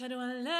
shadow and love.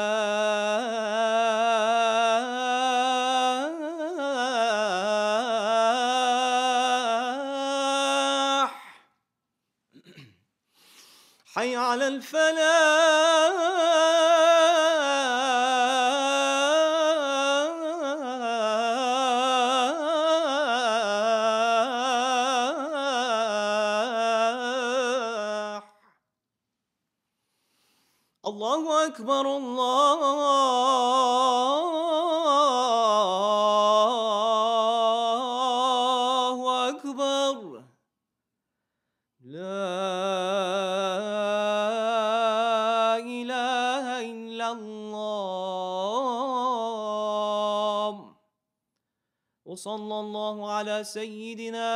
وصلى الله على سيدنا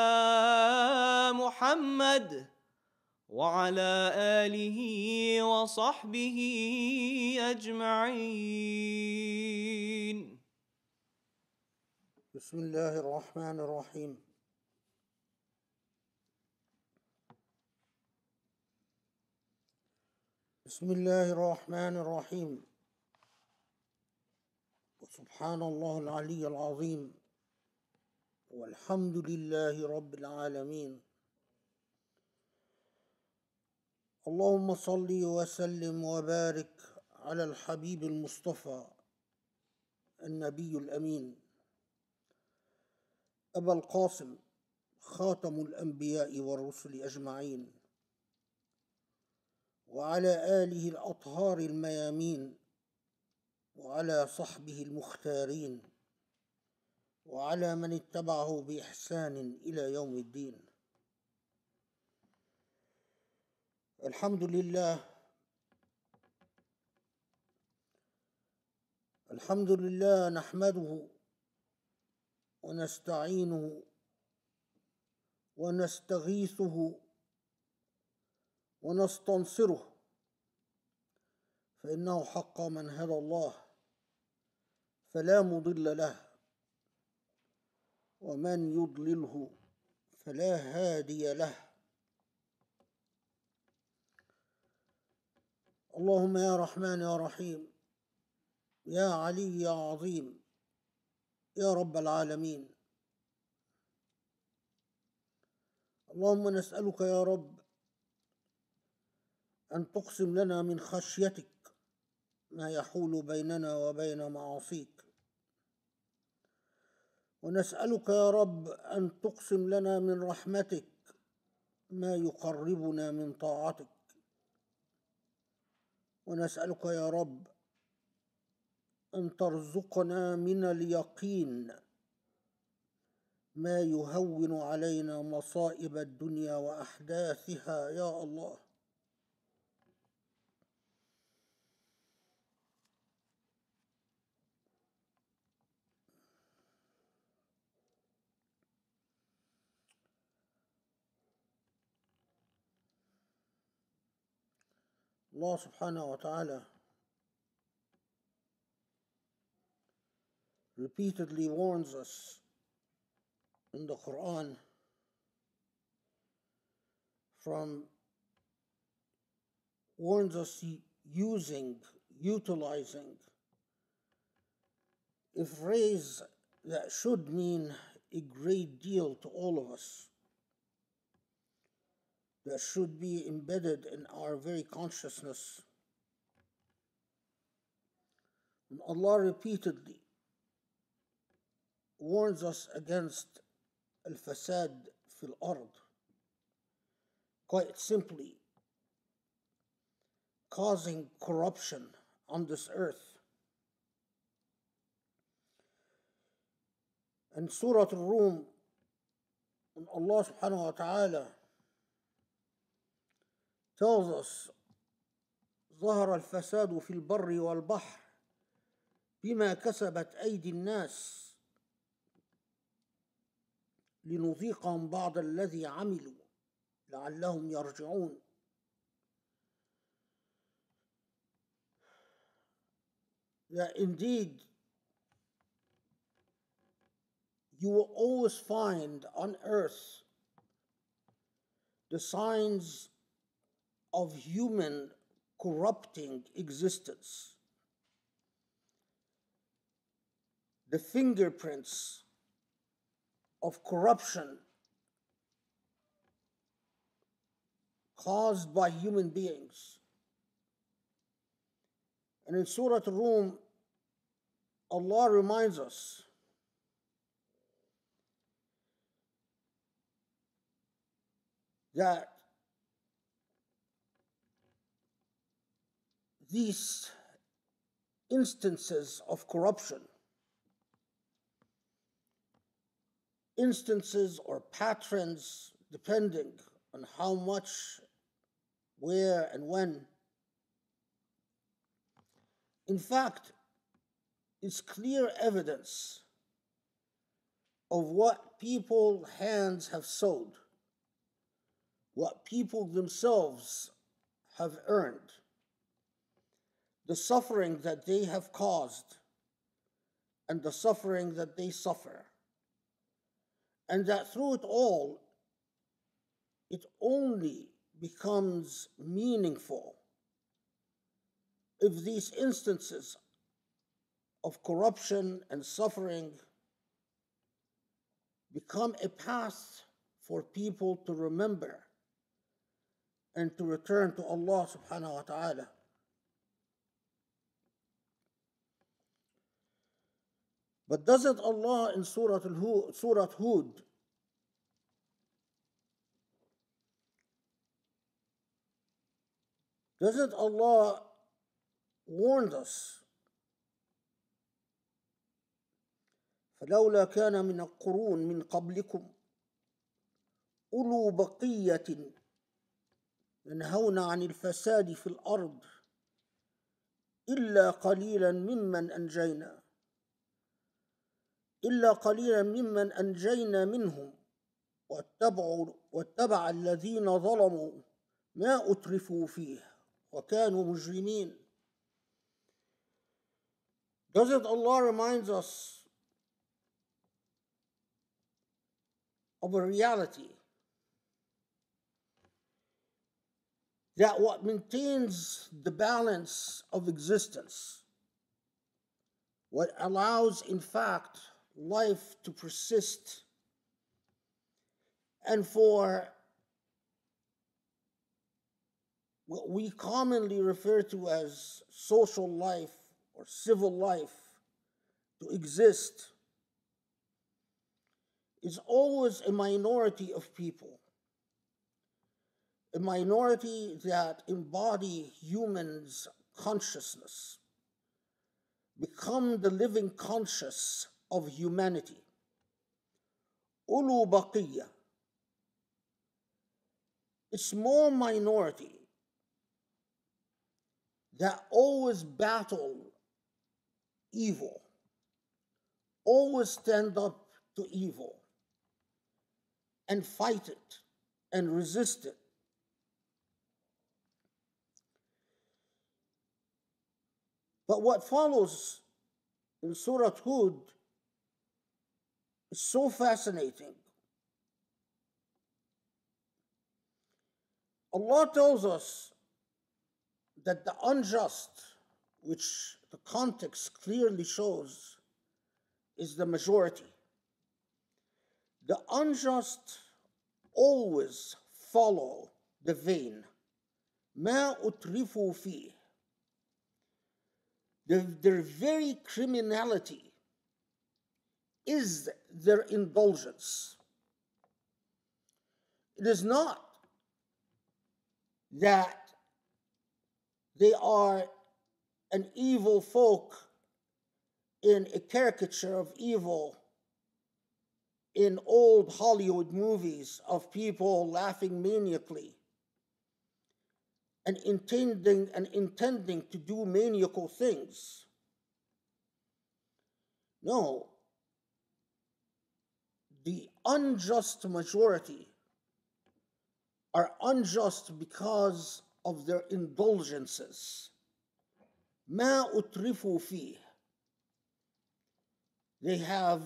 محمد وعلى آله وصحبه أجمعين. بسم الله الرحمن الرحيم. بسم الله الرحمن الرحيم. وسبحان الله العلي العظيم. والحمد لله رب العالمين. اللهم صل وسلم وبارك على الحبيب المصطفى النبي الأمين. أبا القاسم خاتم الأنبياء والرسل أجمعين. وعلى آله الأطهار الميامين وعلى صحبه المختارين. وعلى من اتبعه بإحسان إلى يوم الدين. الحمد لله الحمد لله نحمده ونستعينه ونستغيثه ونستنصره فإنه حق من هدى الله فلا مضل له. ومن يضلله فلا هادي له. اللهم يا رحمن يا رحيم يا علي يا عظيم يا رب العالمين. اللهم نسألك يا رب أن تقسم لنا من خشيتك ما يحول بيننا وبين معاصيك. ونسألك يا رب أن تقسم لنا من رحمتك ما يقربنا من طاعتك. ونسألك يا رب أن ترزقنا من اليقين ما يهون علينا مصائب الدنيا وأحداثها يا الله. الله سبحانه وتعالى repeatedly warns us in the Quran from warns us using, utilizing a phrase that should mean a great deal to all of us, that should be embedded in our very consciousness. And Allah repeatedly warns us against al-fasad fil ard. Quite simply, causing corruption on this earth. And Surah Al-Rum, Allah subhanahu wa ta'ala تازس ظهر الفساد في البر والبحر بما كسبت أيدي الناس لنذيقهم بعض الذي عملوا لعلهم يرجعون. That indeed you will always find on earth the signs of human corrupting existence, the fingerprints of corruption caused by human beings. And in Surah Al-Rum, Allah reminds us that these instances of corruption, instances or patterns, depending on how much, where, and when, in fact, it's clear evidence of what people hands have sowed, what people themselves have earned, the suffering that they have caused, and the suffering that they suffer. And that through it all, it only becomes meaningful if these instances of corruption and suffering become a path for people to remember and to return to Allah subhanahu wa ta'ala. But doesn't Allah in Surah Al-Hud, Surah Hud? Doesn't Allah warn us? فلولا كان من القرون من قبلكم أولو بقية ينهون عن الفساد في الأرض إلا قليلا ممن أنجينا. إلا قليلا ممن أنجينا منهم واتبعوا واتبع الذين ظلموا ما أترفوا فيه وكانوا مجرمين Doesn't Allah reminds us of a reality that what maintains the balance of existence, what allows, in fact, life to persist, and for what we commonly refer to as social life or civil life to exist is always a minority of people, a minority that embody humans' consciousness, become the living conscious of humanity. Ulu baqiya, a small minority that always battle evil, always stand up to evil and fight it and resist it. But what follows in Surah Hud so fascinating. Allah tells us that the unjust, which the context clearly shows, is the majority. The unjust always follow the vain. ما أترفوا فيه. Their, their very criminality is their indulgence. It is not that they are an evil folk in a caricature of evil in old Hollywood movies of people laughing maniacally and intending and intending to do maniacal things. No The unjust majority are unjust because of their indulgences. ما أترفوا فيه they have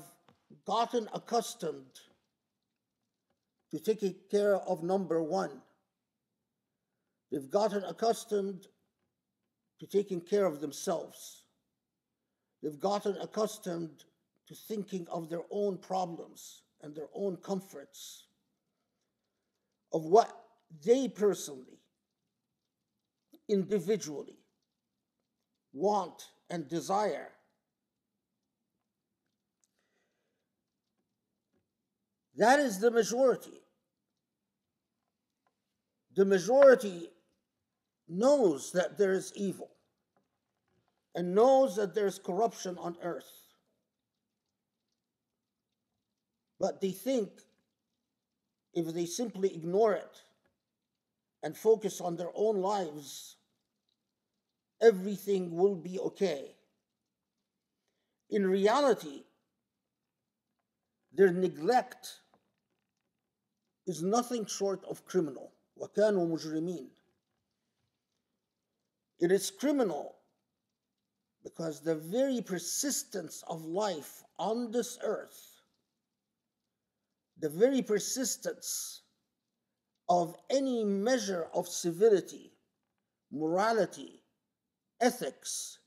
gotten accustomed to taking care of number one. They've gotten accustomed to taking care of themselves. They've gotten accustomed to thinking of their own problems and their own comforts, of what they personally, individually, want and desire. That is the majority. The majority knows that there is evil and knows that there is corruption on earth. But they think if they simply ignore it and focus on their own lives, everything will be okay. In reality, their neglect is nothing short of criminal. وكانوا مجرمين. It is criminal because the very persistence of life on this earth, the very persistence of any measure of civility, morality, ethics,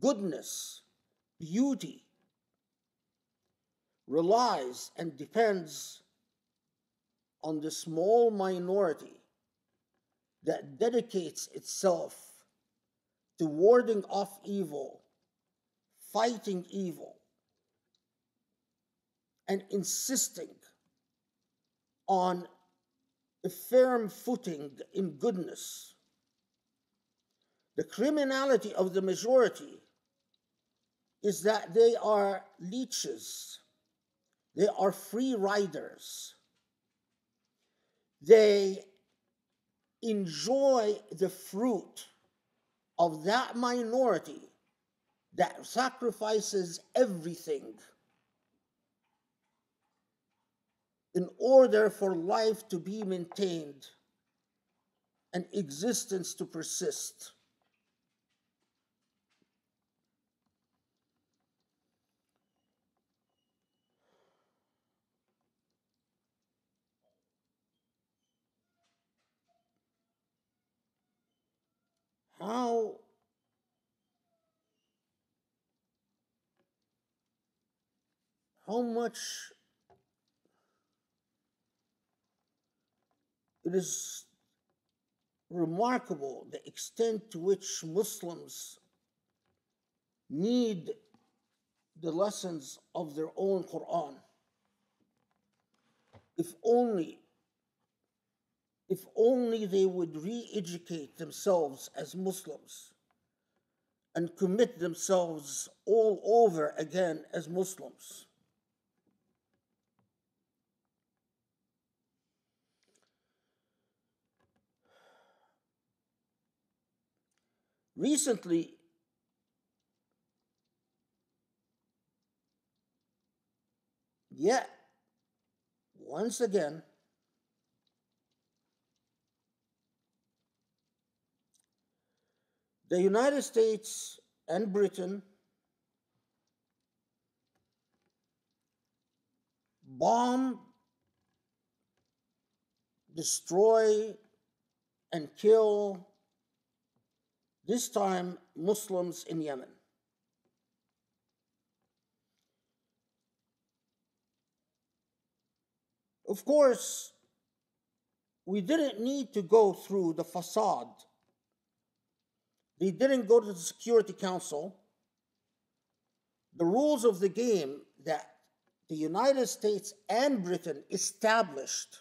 goodness, beauty, relies and depends on the small minority that dedicates itself to warding off evil, fighting evil, and insisting on a firm footing in goodness. The criminality of the majority is that they are leeches, they are free riders. They enjoy the fruit of that minority that sacrifices everything in order for life to be maintained and existence to persist. How how much it is remarkable the extent to which Muslims need the lessons of their own Quran. If only, if only they would re educate themselves as Muslims and commit themselves all over again as Muslims. Recently, yet, once again, the United States and Britain bomb, destroy, and kill this time Muslims in Yemen. Of course, we didn't need to go through the facade. They didn't go to the Security Council. The rules of the game that the United States and Britain established,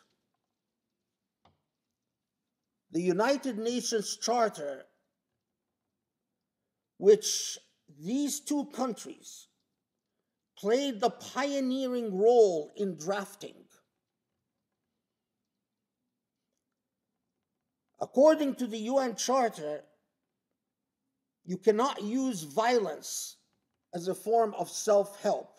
the United Nations Charter which these two countries played the pioneering role in drafting. According to the UN Charter, you cannot use violence as a form of self help.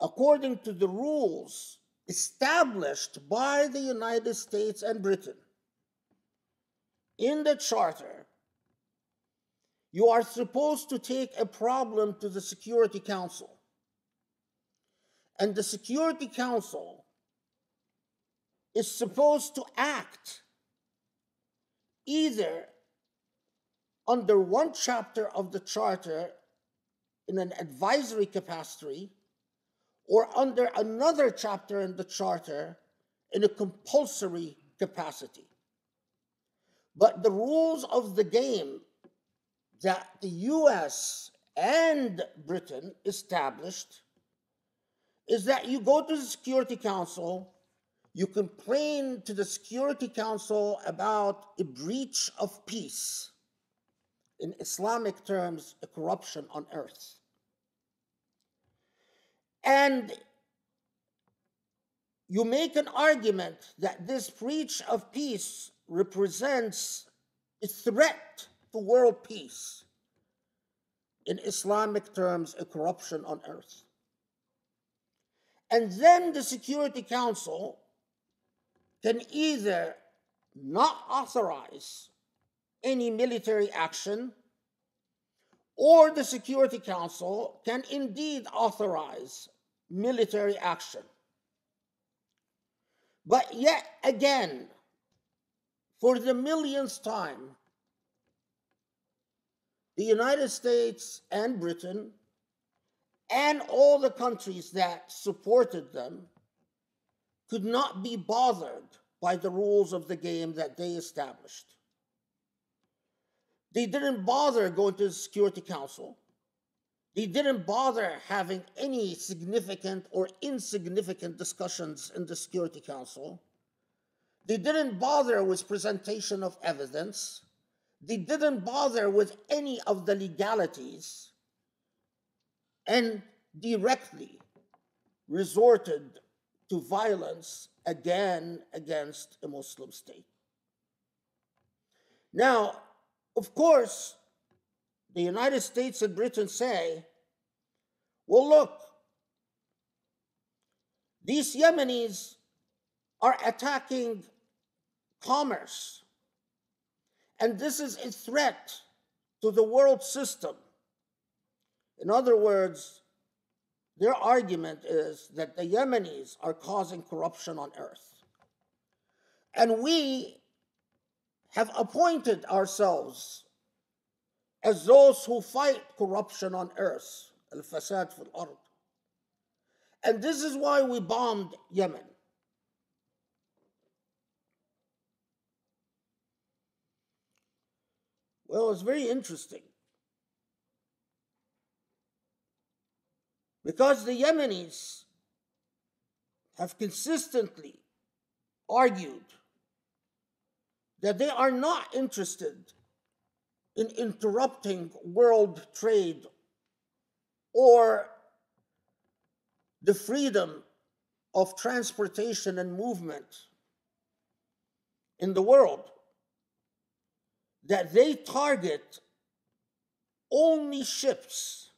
According to the rules established by the United States and Britain in the Charter, you are supposed to take a problem to the Security Council. And the Security Council is supposed to act either under one chapter of the Charter in an advisory capacity or under another chapter in the Charter in a compulsory capacity. But the rules of the game that the US and Britain established is that you go to the Security Council, you complain to the Security Council about a breach of peace. In Islamic terms, a corruption on earth. And you make an argument that this breach of peace represents a threat to world peace. In Islamic terms, a corruption on earth. And then the Security Council can either not authorize any military action, or the Security Council can indeed authorize military action. But yet again, for the millionth time, the United States and Britain and all the countries that supported them could not be bothered by the rules of the game that they established. They didn't bother going to the Security Council. They didn't bother having any significant or insignificant discussions in the Security Council. They didn't bother with presentation of evidence. They didn't bother with any of the legalities and directly resorted to violence again against a Muslim state. Now, of course, the United States and Britain say, well, look, these Yemenis are attacking commerce, and this is a threat to the world system. In other words, their argument is that the Yemenis are causing corruption on earth. And we have appointed ourselves as those who fight corruption on earth, al fasad fil ard. And this is why we bombed Yemen. Well, it's very interesting. Because the Yemenis have consistently argued that they are not interested in interrupting world trade or the freedom of transportation and movement in the world, that they target only ships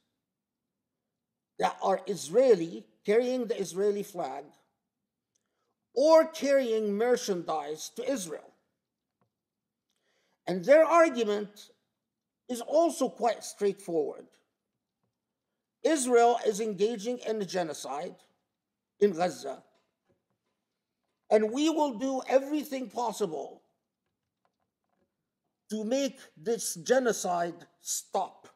that are Israeli, carrying the Israeli flag, or carrying merchandise to Israel. And their argument is also quite straightforward. Israel is engaging in a genocide in Gaza, and we will do everything possible to make this genocide stop.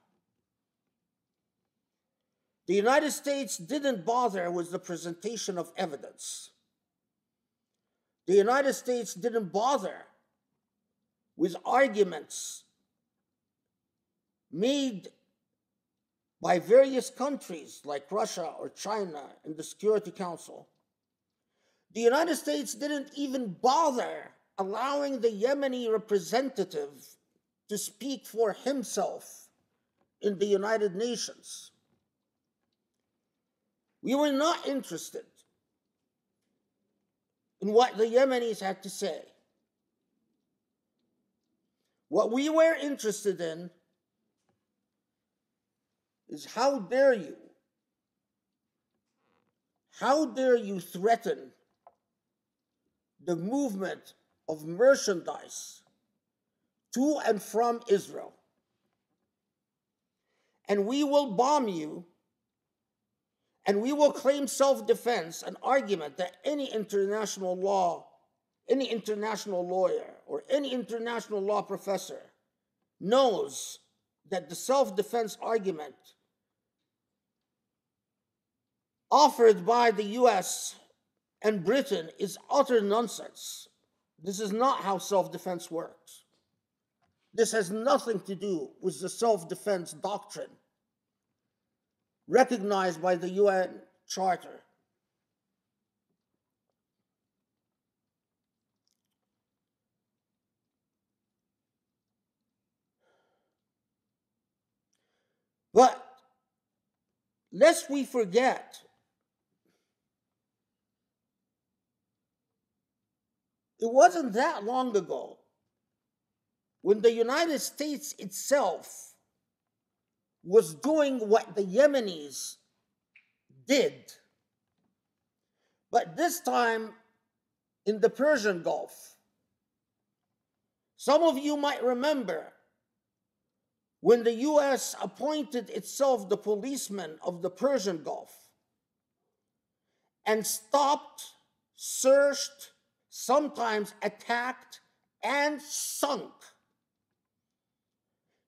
The United States didn't bother with the presentation of evidence. The United States didn't bother with arguments made by various countries like Russia or China in the Security Council. The United States didn't even bother allowing the Yemeni representative to speak for himself in the United Nations. We were not interested in what the Yemenis had to say. What we were interested in is how dare you? How dare you threaten the movement of merchandise to and from Israel? and we will bomb you, and we will claim self defense, an argument that any international law, any international lawyer, or any international law professor knows that the self defense argument offered by the US and Britain is utter nonsense. This is not how self defense works. This has nothing to do with the self defense doctrine recognized by the UN Charter. But lest we forget, it wasn't that long ago when the United States itself was doing what the Yemenis did, but this time in the Persian Gulf. Some of you might remember when the US appointed itself the policeman of the Persian Gulf and stopped, searched, sometimes attacked, and sunk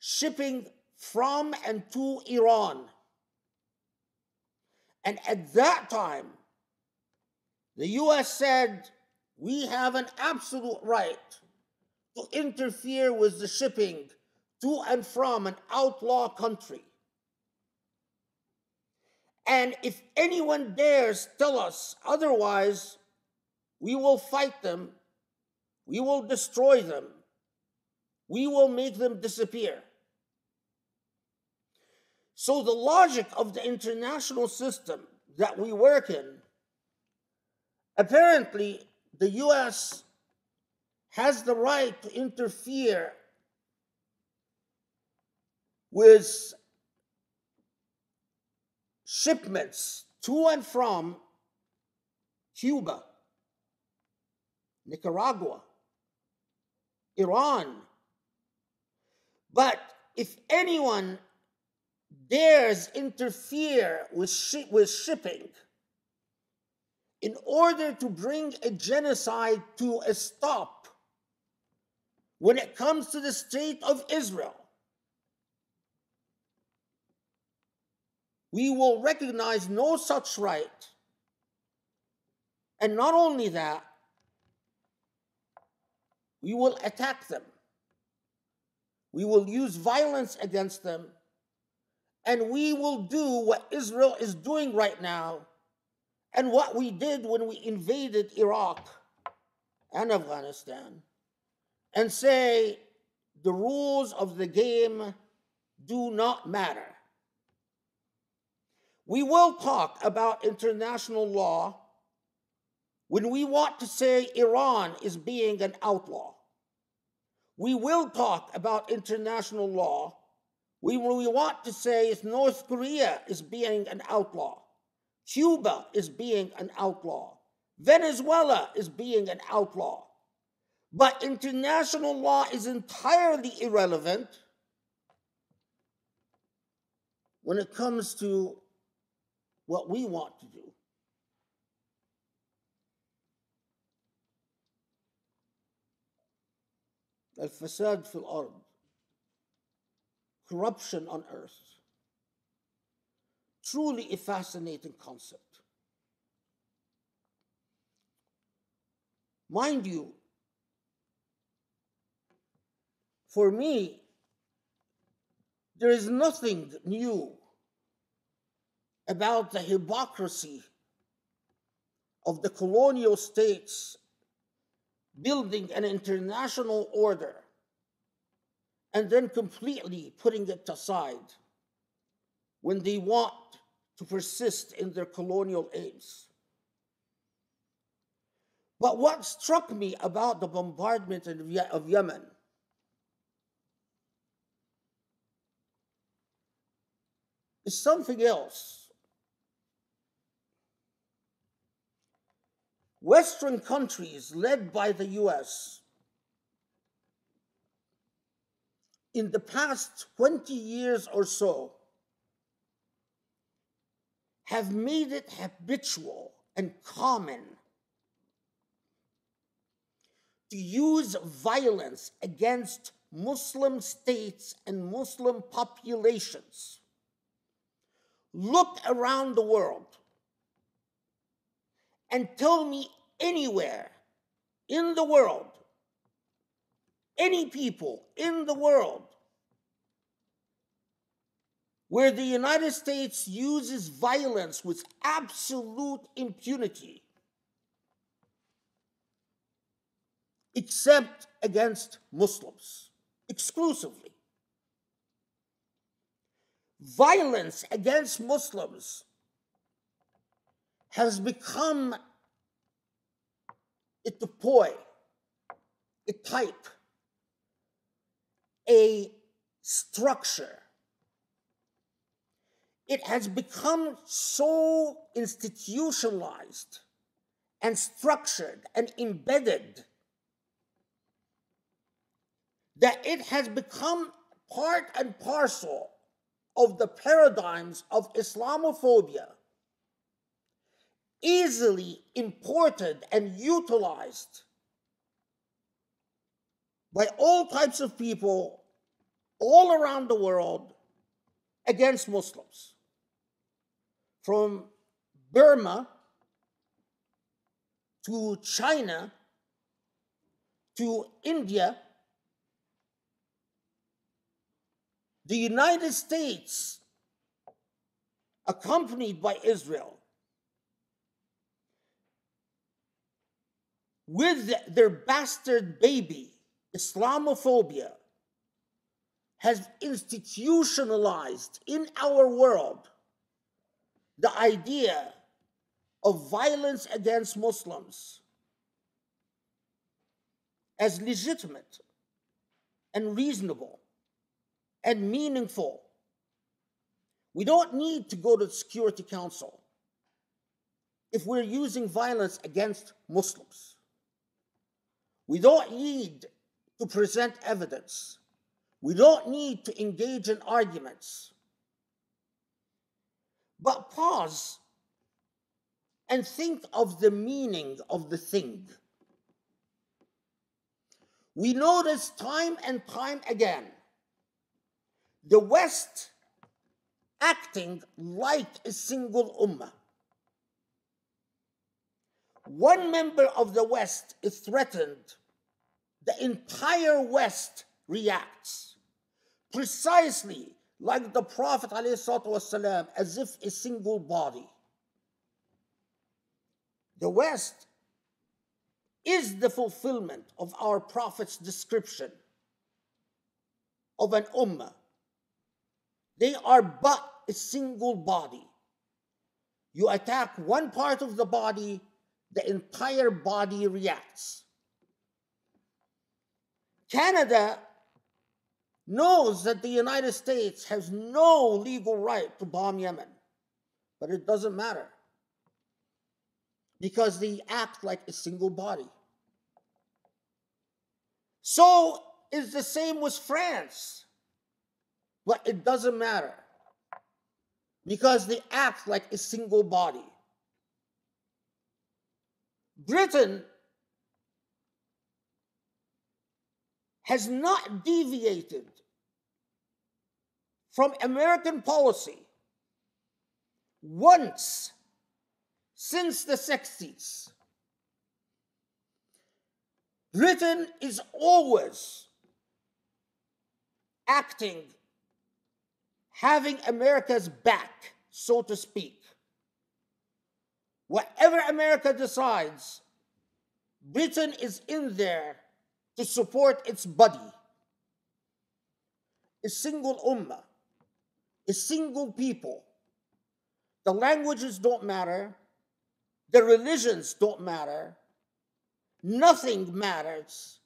shipping from and to Iran. And at that time, the US said, we have an absolute right to interfere with the shipping to and from an outlaw country. And if anyone dares tell us otherwise, we will fight them, we will destroy them, we will make them disappear. So, the logic of the international system that we work in, apparently, the US has the right to interfere with shipments to and from Cuba, Nicaragua, Iran. But if anyone dares interfere with, with shipping in order to bring a genocide to a stop when it comes to the state of Israel. We will recognize no such right. And not only that, we will attack them. We will use violence against them and we will do what Israel is doing right now and what we did when we invaded Iraq and Afghanistan and say the rules of the game do not matter. We will talk about international law when we want to say Iran is being an outlaw. We will talk about international law we, we want to say is North Korea is being an outlaw. Cuba is being an outlaw. Venezuela is being an outlaw. But international law is entirely irrelevant when it comes to what we want to do. الفساد في الأرض corruption on earth. Truly a fascinating concept. Mind you, for me, there is nothing new about the hypocrisy of the colonial states building an international order and then completely putting it aside when they want to persist in their colonial aims. But what struck me about the bombardment of Yemen is something else. Western countries led by the US in the past 20 years or so have made it habitual and common to use violence against Muslim states and Muslim populations. Look around the world and tell me anywhere in the world, any people in the world, where the United States uses violence with absolute impunity, except against Muslims, exclusively. Violence against Muslims has become a toy, a type, a structure. It has become so institutionalized and structured and embedded that it has become part and parcel of the paradigms of Islamophobia, easily imported and utilized by all types of people all around the world against Muslims. From Burma to China to India the United States, accompanied by Israel, with their bastard baby, Islamophobia, has institutionalized in our world the idea of violence against Muslims as legitimate and reasonable and meaningful. We don't need to go to the Security Council if we're using violence against Muslims. We don't need to present evidence. We don't need to engage in arguments. But pause and think of the meaning of the thing. We notice time and time again the West acting like a single ummah. One member of the West is threatened, the entire West reacts precisely like the Prophet ﷺ, as if a single body. The West is the fulfillment of our Prophet's description of an ummah they are but a single body. You attack one part of the body, the entire body reacts. Canada knows that the United States has no legal right to bomb Yemen, but it doesn't matter because they act like a single body. So is the same with France. But it doesn't matter because they act like a single body. Britain has not deviated from American policy once since the 60s. Britain is always acting having America's back, so to speak. Whatever America decides, Britain is in there to support its buddy. A single ummah, a single people. The languages don't matter, the religions don't matter, nothing matters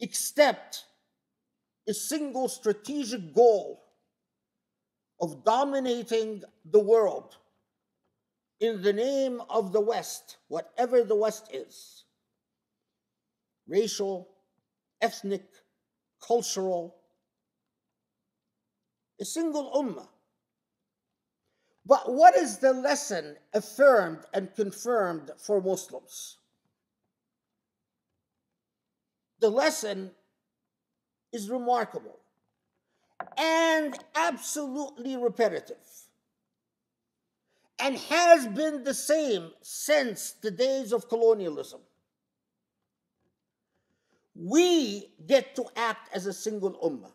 except a single strategic goal of dominating the world in the name of the West, whatever the West is racial, ethnic, cultural, a single ummah. But what is the lesson affirmed and confirmed for Muslims? The lesson is remarkable and absolutely repetitive and has been the same since the days of colonialism. We get to act as a single ummah.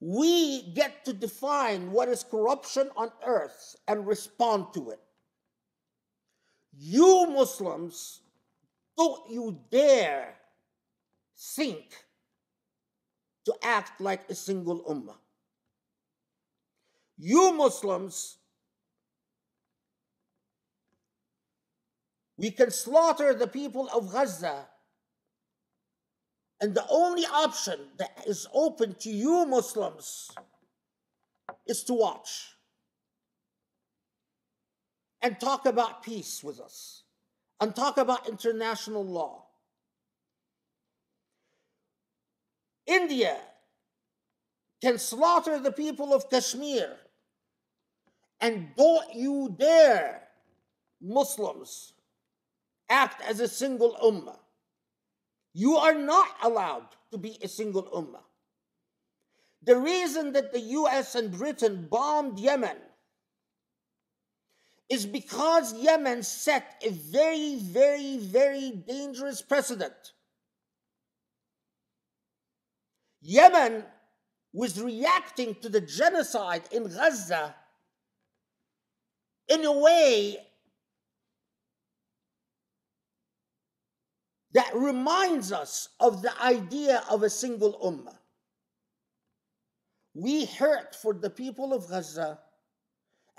We get to define what is corruption on earth and respond to it. You Muslims, don't you dare think to act like a single ummah. You Muslims, we can slaughter the people of Gaza. And the only option that is open to you Muslims is to watch and talk about peace with us and talk about international law. India can slaughter the people of Kashmir. And don't you dare, Muslims, act as a single ummah. You are not allowed to be a single ummah. The reason that the US and Britain bombed Yemen is because Yemen set a very, very, very dangerous precedent. Yemen was reacting to the genocide in Gaza in a way that reminds us of the idea of a single ummah. We hurt for the people of Gaza,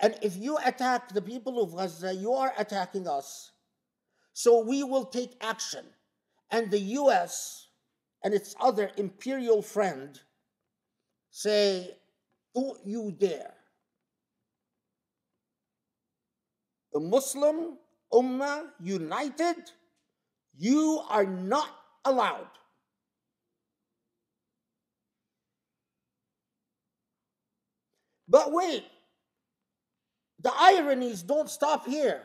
and if you attack the people of Gaza, you are attacking us. So we will take action. And the US and its other imperial friend say, Don't you dare. The Muslim Ummah united you are not allowed. But wait, the ironies don't stop here.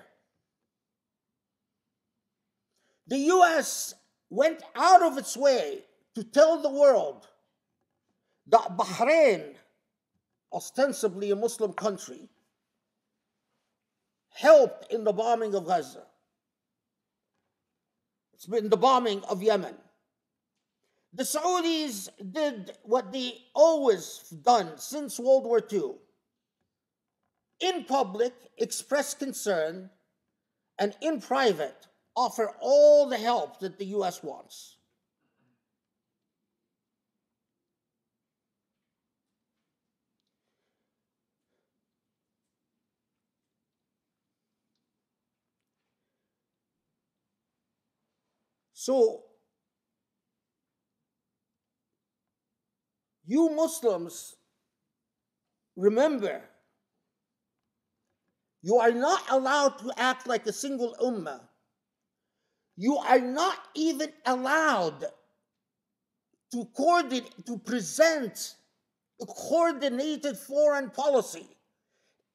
The US went out of its way to tell the world that Bahrain, ostensibly a Muslim country, helped in the bombing of Gaza. It's been the bombing of Yemen. The Saudis did what they always done since World War II. In public, express concern, and in private, offer all the help that the US wants. So, you Muslims, remember, you are not allowed to act like a single ummah. You are not even allowed to coordinate, to present a coordinated foreign policy,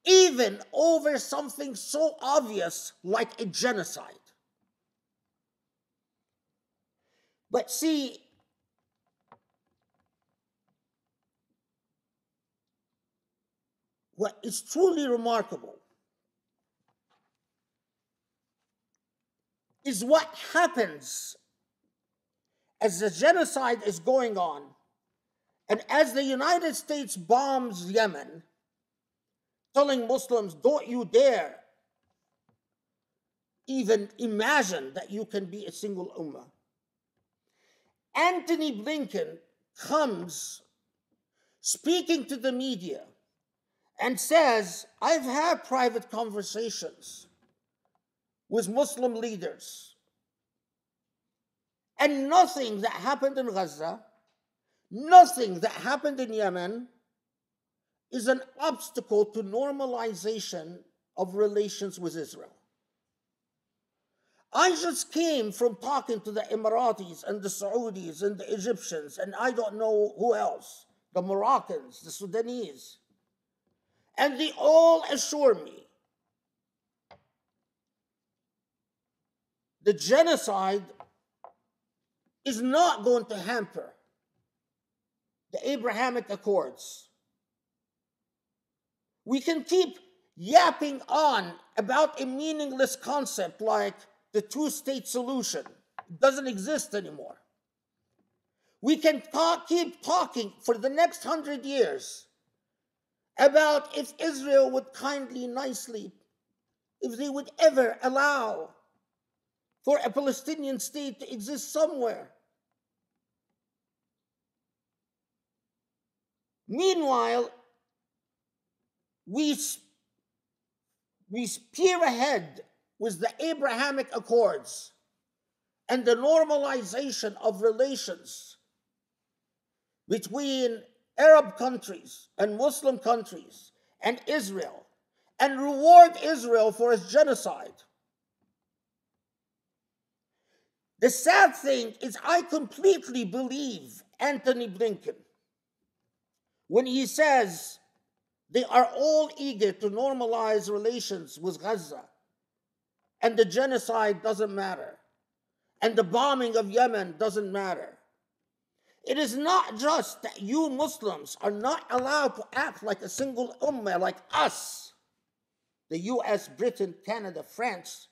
even over something so obvious like a genocide. But see, what is truly remarkable is what happens as the genocide is going on and as the United States bombs Yemen, telling Muslims, don't you dare even imagine that you can be a single ummah. Antony Blinken comes speaking to the media and says, I've had private conversations with Muslim leaders. And nothing that happened in Gaza, nothing that happened in Yemen is an obstacle to normalization of relations with Israel. I just came from talking to the Emiratis and the Saudis and the Egyptians and I don't know who else, the Moroccans, the Sudanese. And they all assure me the genocide is not going to hamper the Abrahamic Accords. We can keep yapping on about a meaningless concept like the two state solution. Doesn't exist anymore. We can talk, keep talking for the next hundred years about if Israel would kindly, nicely, if they would ever allow for a Palestinian state to exist somewhere. Meanwhile, we, we peer ahead with the Abrahamic Accords and the normalization of relations between Arab countries and Muslim countries and Israel and reward Israel for its genocide. The sad thing is, I completely believe Antony Blinken when he says they are all eager to normalize relations with Gaza and the genocide doesn't matter and the bombing of Yemen doesn't matter. It is not just that you Muslims are not allowed to act like a single ummah, like us, the US, Britain, Canada, France.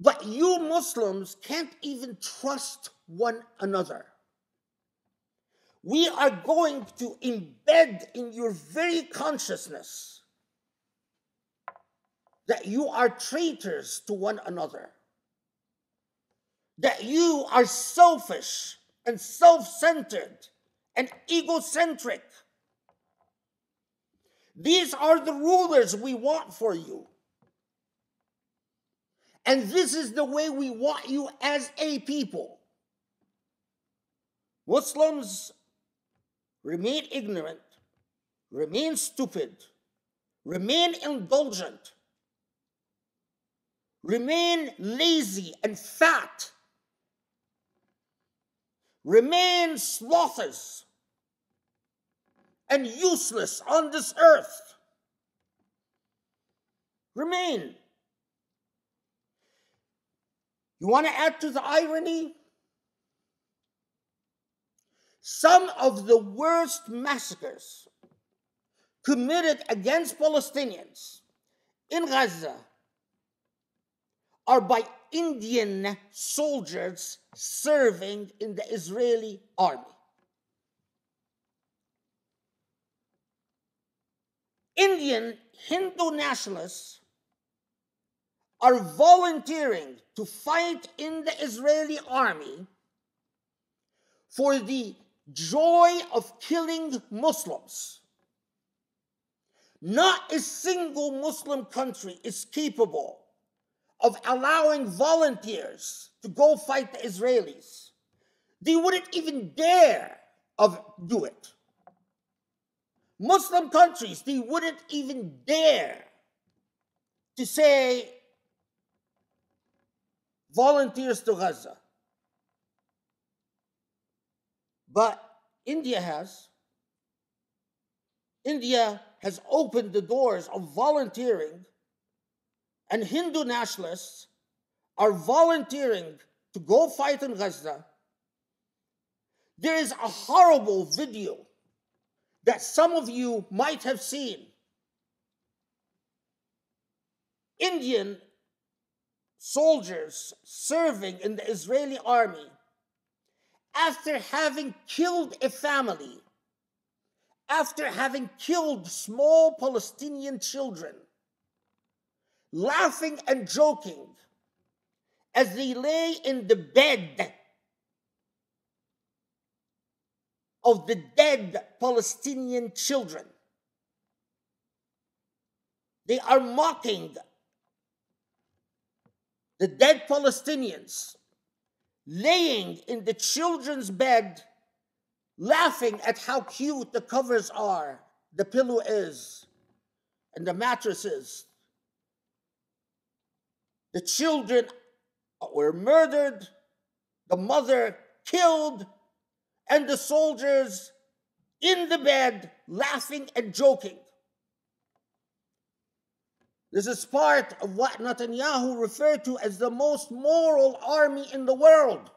But you Muslims can't even trust one another. We are going to embed in your very consciousness that you are traitors to one another that you are selfish and self centered and egocentric. These are the rulers we want for you. And this is the way we want you as a people. Muslims remain ignorant, remain stupid, remain indulgent, remain lazy and fat remain slothers and useless on this earth. Remain. You want to add to the irony? Some of the worst massacres committed against Palestinians in Gaza are by Indian soldiers serving in the Israeli army. Indian Hindu nationalists are volunteering to fight in the Israeli army for the joy of killing Muslims. Not a single Muslim country is capable of allowing volunteers to go fight the Israelis. They wouldn't even dare of do it. Muslim countries, they wouldn't even dare to say volunteers to Gaza. But India has. India has opened the doors of volunteering and Hindu nationalists are volunteering to go fight in Gaza, there is a horrible video that some of you might have seen. Indian soldiers serving in the Israeli army, after having killed a family, after having killed small Palestinian children, laughing and joking as they lay in the bed of the dead Palestinian children. They are mocking the dead Palestinians, laying in the children's bed, laughing at how cute the covers are, the pillow is, and the mattresses. The children were murdered, the mother killed, and the soldiers in the bed, laughing and joking. This is part of what Netanyahu referred to as the most moral army in the world.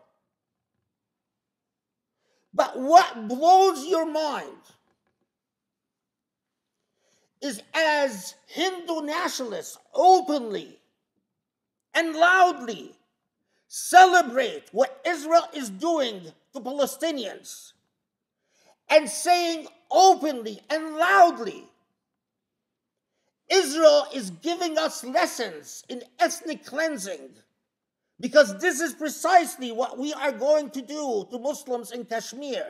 But what blows your mind is as Hindu nationalists openly and loudly celebrate what Israel is doing to Palestinians and saying openly and loudly Israel is giving us lessons in ethnic cleansing because this is precisely what we are going to do to Muslims in Kashmir.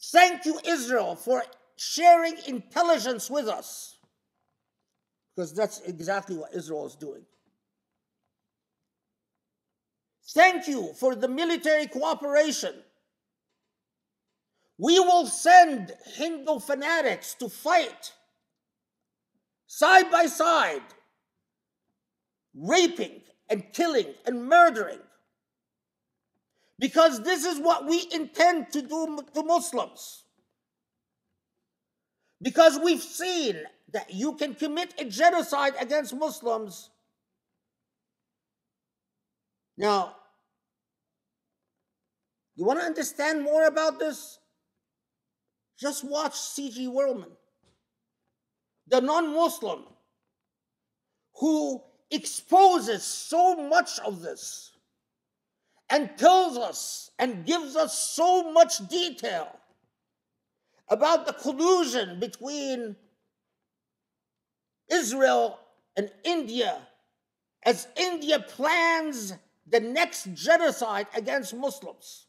Thank you, Israel, for sharing intelligence with us because that's exactly what Israel is doing. Thank you for the military cooperation. We will send Hindu fanatics to fight side by side, raping and killing and murdering. Because this is what we intend to do to Muslims. Because we've seen that you can commit a genocide against Muslims. Now, you want to understand more about this? Just watch C.J. Werleman the non Muslim who exposes so much of this and tells us and gives us so much detail about the collusion between Israel and India as India plans the next genocide against Muslims.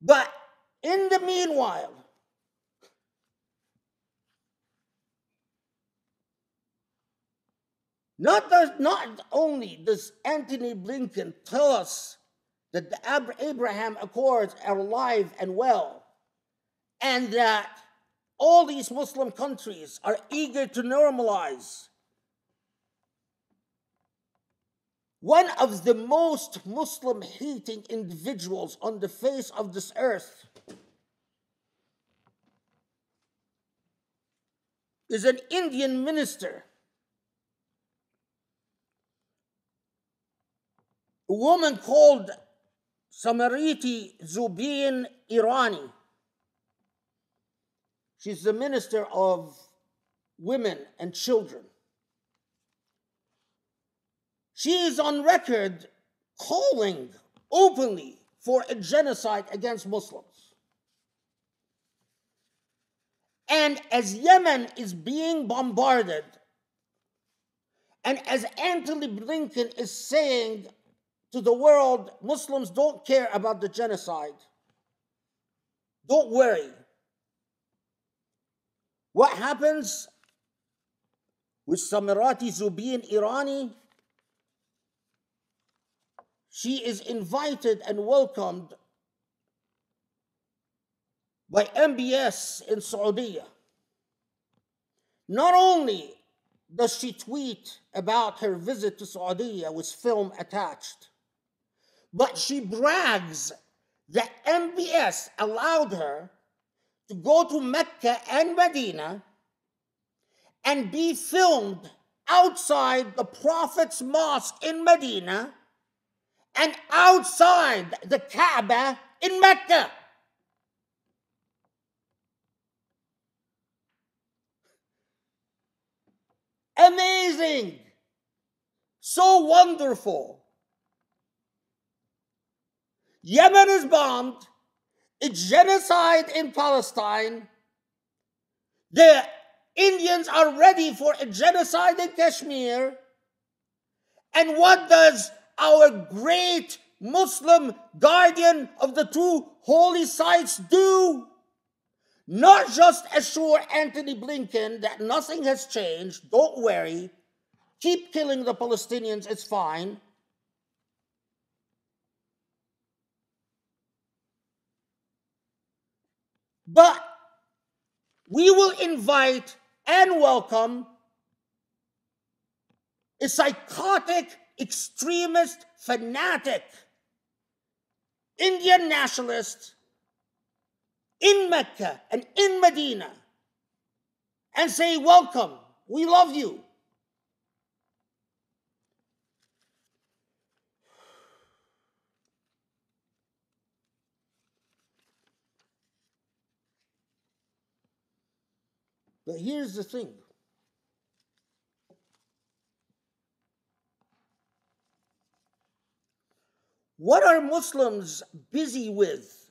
But in the meanwhile, Not, does, not only does Antony Blinken tell us that the Abraham Accords are alive and well, and that all these Muslim countries are eager to normalize. One of the most Muslim hating individuals on the face of this earth is an Indian minister a woman called Smriti Zubin Irani. She's the minister of women and children. She is on record calling openly for a genocide against Muslims. And as Yemen is being bombarded, and as Antony Blinken is saying to the world Muslims don't care about the genocide. Don't worry. What happens with Smriti Zubin Irani? She is invited and welcomed by MBS in Saudi. Not only does she tweet about her visit to Saudi with film attached, but she brags that MBS allowed her to go to Mecca and Medina and be filmed outside the Prophet's mosque in Medina and outside the Kaaba in Mecca. Amazing! So wonderful. Yemen is bombed, it's genocide in Palestine. The Indians are ready for a genocide in Kashmir. And what does our great Muslim guardian of the two holy sites do? Not just assure Antony Blinken that nothing has changed, don't worry, keep killing the Palestinians, it's fine. But we will invite and welcome a psychotic, extremist, fanatic Indian nationalist in Mecca and in Medina and say, Welcome, we love you. But here's the thing what are Muslims busy with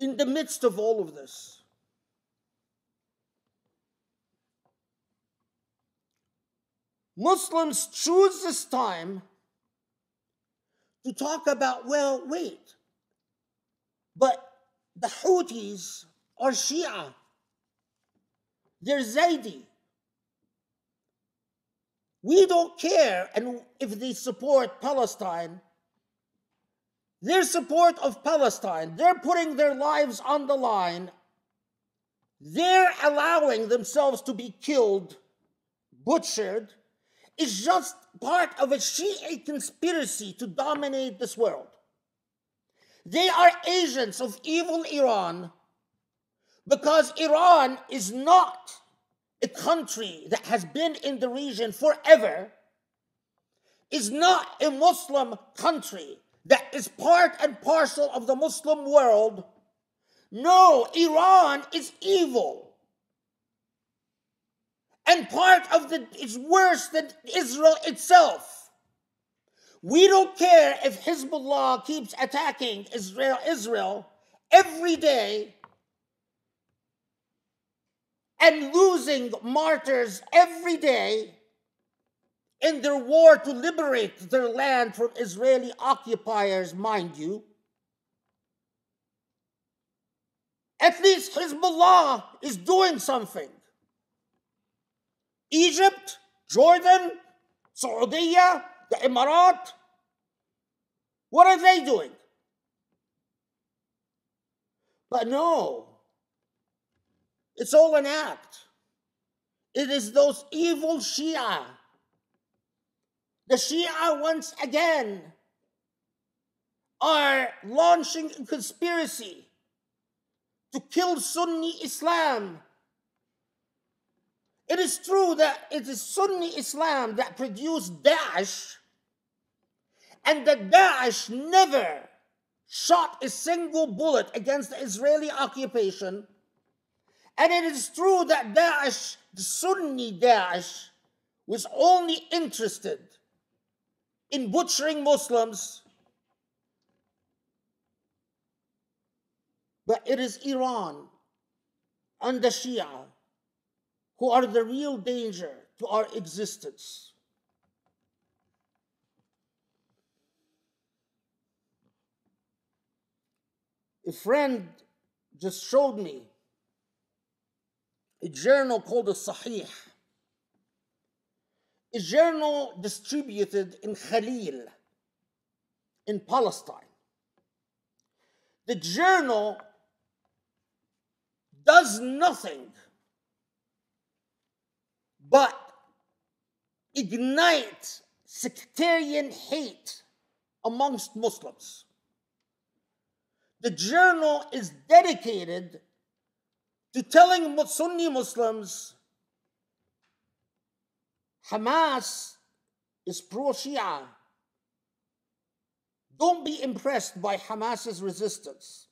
in the midst of all of this? Muslims choose this time to talk about, well, wait, but the Houthis are Shia. They're Zaydi. We don't care and if they support Palestine. Their support of Palestine, they're putting their lives on the line. They're allowing themselves to be killed, butchered, is just part of a Shiite conspiracy to dominate this world. They are agents of evil Iran because Iran is not a country that has been in the region forever, is not a Muslim country that is part and parcel of the Muslim world. No, Iran is evil. And part of the is worse than Israel itself. We don't care if Hezbollah keeps attacking Israel, Israel every day and losing martyrs every day in their war to liberate their land from Israeli occupiers, mind you. At least Hezbollah is doing something. Egypt, Jordan, Saudi, the Emirat, what are they doing? But no, it's all an act. It is those evil Shia. The Shia, once again, are launching a conspiracy to kill Sunni Islam. It is true that it is Sunni Islam that produced Daesh, and that Daesh never shot a single bullet against the Israeli occupation and it is true that Daesh, the Sunni Daesh, was only interested in butchering Muslims. But it is Iran and the Shia who are the real danger to our existence. A friend just showed me a journal called the Sahih, a journal distributed in Khalil, in Palestine. The journal does nothing but ignite sectarian hate amongst Muslims. The journal is dedicated to telling Sunni Muslims Hamas is pro Shia. Don't be impressed by Hamas's resistance.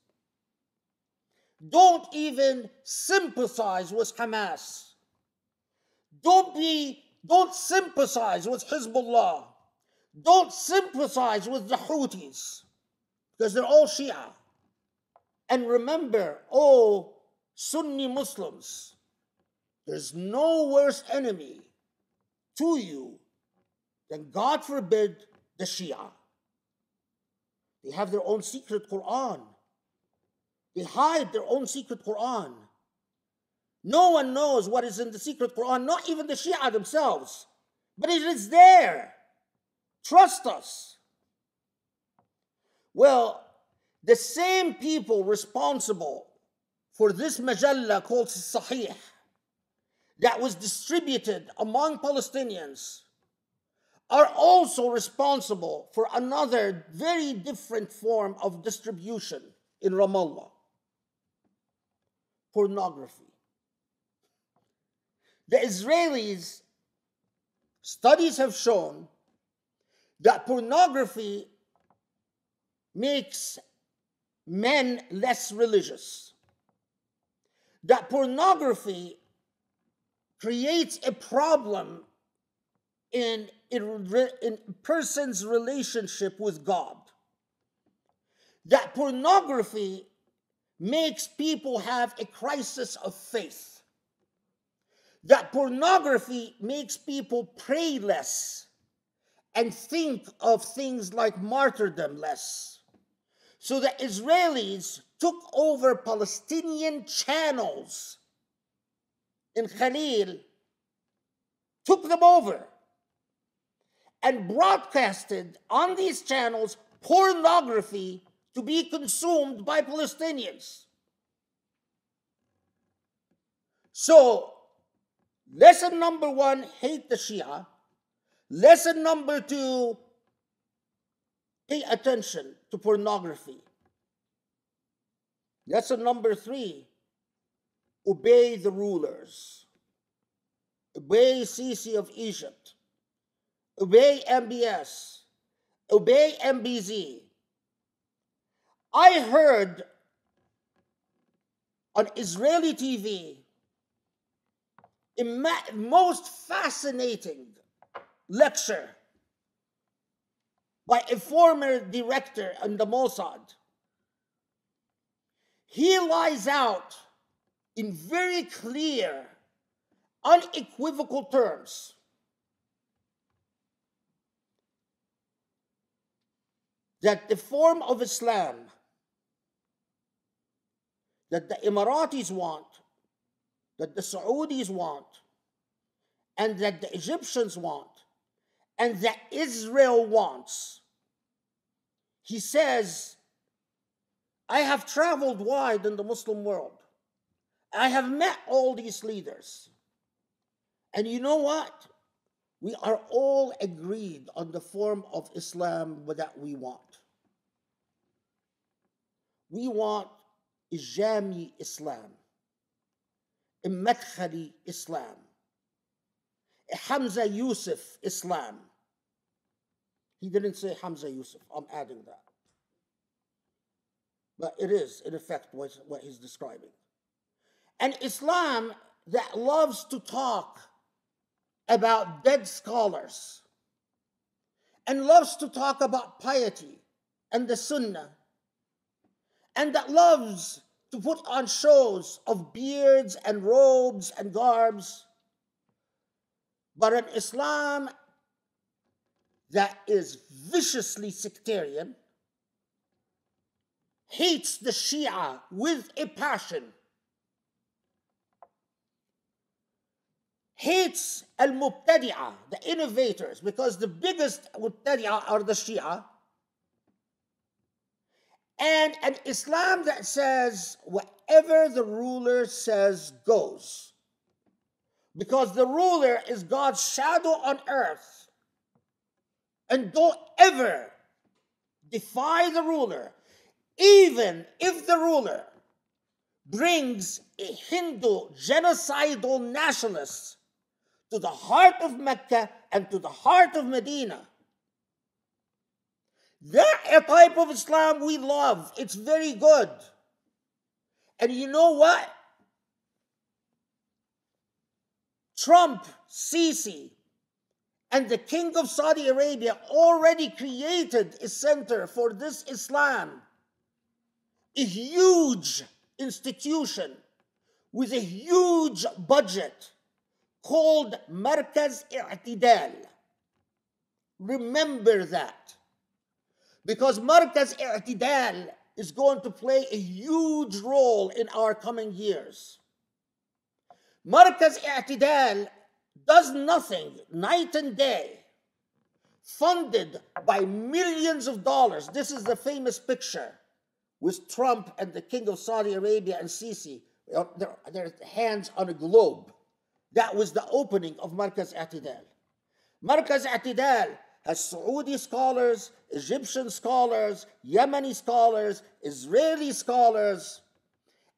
Don't even sympathize with Hamas. Don't be, don't sympathize with Hezbollah. Don't sympathize with the Houthis because they're all Shia. And remember, oh, Sunni Muslims, there's no worse enemy to you than, God forbid, the Shia. They have their own secret Quran. They hide their own secret Quran. No one knows what is in the secret Quran, not even the Shia themselves. But it is there. Trust us. Well, the same people responsible for this majalla called Sahih that was distributed among Palestinians are also responsible for another very different form of distribution in Ramallah pornography. The Israelis, studies have shown that pornography makes men less religious. That pornography creates a problem in, in person's relationship with God. That pornography makes people have a crisis of faith. That pornography makes people pray less and think of things like martyrdom less. So the Israelis took over Palestinian channels in Khalil, took them over, and broadcasted on these channels pornography to be consumed by Palestinians. So, lesson number one hate the Shia. Lesson number two pay attention to pornography. Lesson number three obey the rulers, obey Sisi of Egypt, obey MBS, obey MBZ. I heard on Israeli TV a most fascinating lecture by a former director in the Mossad. He lies out in very clear, unequivocal terms that the form of Islam that the Emiratis want, that the Saudis want, and that the Egyptians want, and that Israel wants. He says, I have traveled wide in the Muslim world. I have met all these leaders. And you know what? We are all agreed on the form of Islam that we want. We want Ijami Islam, Madkhali Islam, Hamza Yusuf Islam. He didn't say Hamza Yusuf, I'm adding that. But it is, in effect, what, what he's describing. An Islam that loves to talk about dead scholars and loves to talk about piety and the Sunnah and that loves to put on shows of beards and robes and garbs, but an Islam that is viciously sectarian, hates the Shia with a passion, hates al Mubtadi'ah, the innovators, because the biggest Mubtadi'ah are the Shia and an Islam that says whatever the ruler says goes. Because the ruler is God's shadow on earth. And don't ever defy the ruler, even if the ruler brings a Hindu genocidal nationalist to the heart of Mecca and to the heart of Medina that a type of Islam we love. It's very good. And you know what? Trump, Sisi, and the King of Saudi Arabia already created a center for this Islam, a huge institution with a huge budget called Markaz I'tidal. Remember that because Markaz I'tidal is going to play a huge role in our coming years. Markaz I'tidal does nothing night and day, funded by millions of dollars. This is the famous picture with Trump and the King of Saudi Arabia and Sisi, uh, their, their hands on a globe. That was the opening of Markaz I'tidal. Markaz I'tidal has Saudi scholars, Egyptian scholars, Yemeni scholars, Israeli scholars,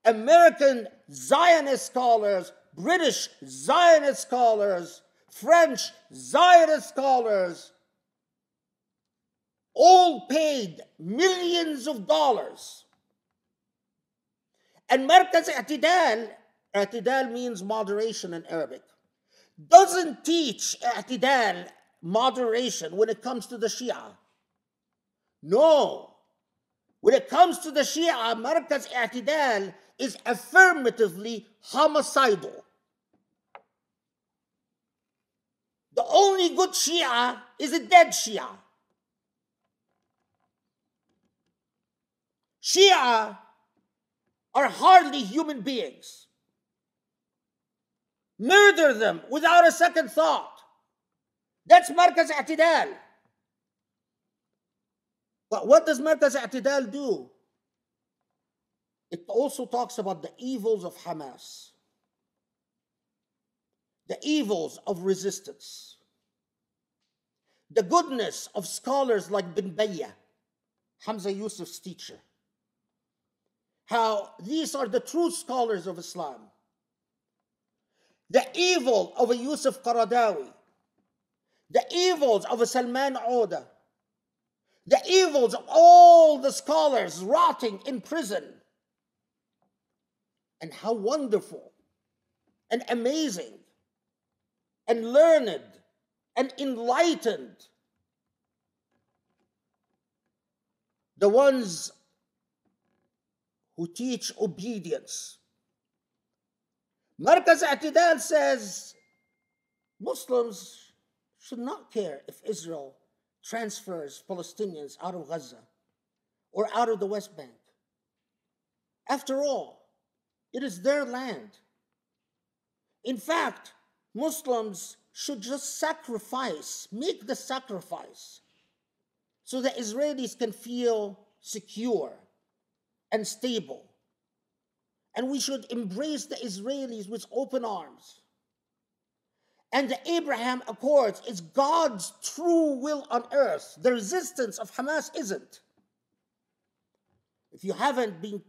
American Zionist scholars, British Zionist scholars, French Zionist scholars, all paid millions of dollars. And Markaz I'tidal, I'tidal means moderation in Arabic, doesn't teach I'tidal moderation when it comes to the Shia. No. When it comes to the Shia, Markaz I'tidal is affirmatively homicidal. The only good Shia is a dead Shia. Shia are hardly human beings. Murder them without a second thought. That's Markaz I'tidal. But what does Markaz I'tidal do? It also talks about the evils of Hamas, the evils of resistance, the goodness of scholars like Bin Bayya, Hamza Yusuf's teacher. How these are the true scholars of Islam. The evil of a Yusuf Qaradawi, the evils of a Salman Oda, the evils of all the scholars rotting in prison and how wonderful and amazing and learned and enlightened the ones who teach obedience. Markaz I'tidal says Muslims should not care if Israel transfers Palestinians out of Gaza or out of the West Bank. After all, it is their land. In fact, Muslims should just sacrifice, make the sacrifice, so that Israelis can feel secure and stable. And we should embrace the Israelis with open arms. And the Abraham Accords is God's true will on earth. The resistance of Hamas isn't. If you haven't been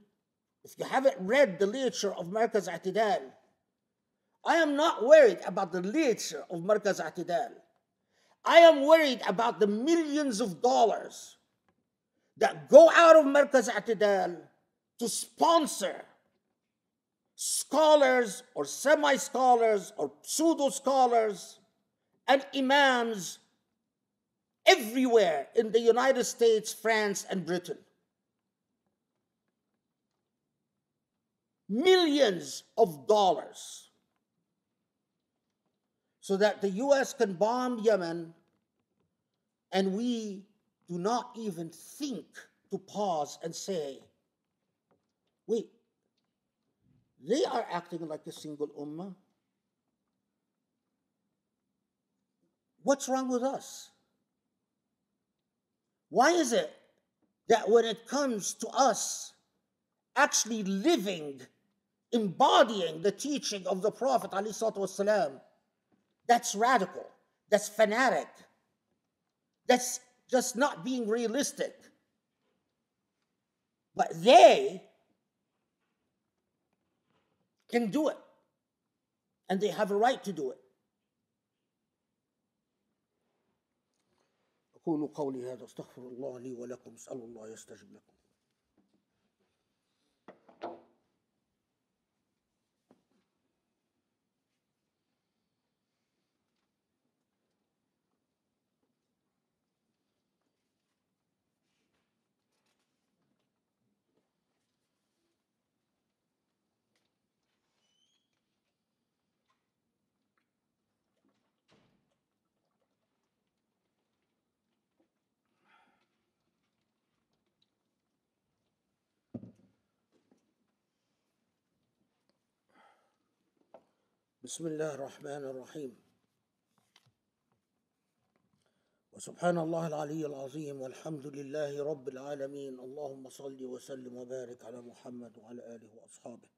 if you haven't read the literature of Markaz I'tidal, I am not worried about the literature of Markaz I'tidal. I am worried about the millions of dollars that go out of Markaz I'tidal to sponsor scholars or semi scholars or pseudo scholars and imams everywhere in the United States, France, and Britain. millions of dollars so that the US can bomb Yemen and we do not even think to pause and say, wait, they are acting like a single ummah. What's wrong with us? Why is it that when it comes to us actually living embodying the teaching of the Prophet والسلام, that's radical, that's fanatic, that's just not being realistic. But they can do it, and they have a right to do it. أقول قولي هذا أستغفر الله لي ولكم أسأل الله يستجب لكم بسم الله الرحمن الرحيم. وسبحان الله العلي العظيم والحمد لله رب العالمين. اللهم صل وسلم وبارك على محمد وعلى آله وأصحابه